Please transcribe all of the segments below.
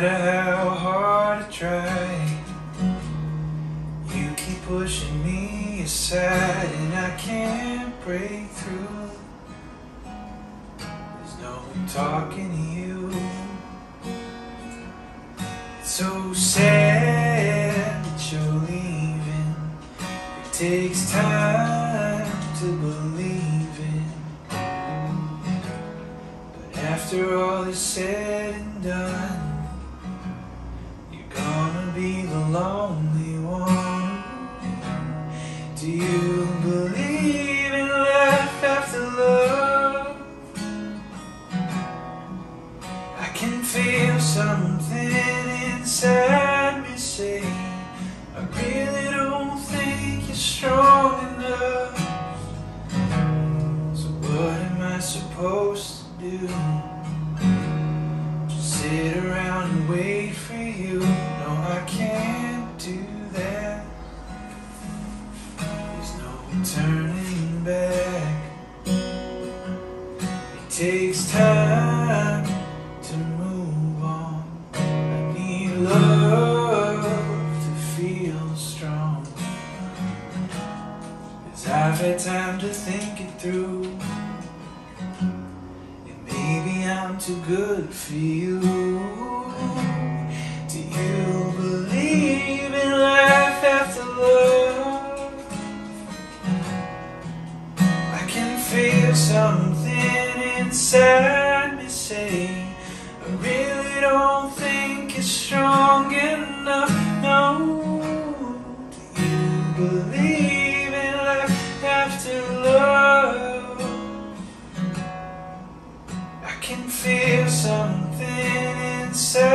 matter how hard I try. You keep pushing me aside and I can't break through. There's no talking to you. It's so sad that you're leaving. It takes time to believe it. But after all is said and done Do you believe in life after love? I can feel something inside me say, I really don't think you're strong enough. So what am I supposed to do? Just sit around and wait for you? No, I can't turning back. It takes time to move on. I need love to feel strong. Cause I've had time to think it through. And maybe I'm too good for you. Something inside me say, I really don't think it's strong enough. No, do you believe in life after love? I can feel something inside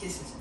Kisses.